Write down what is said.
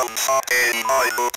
some fucking Bible.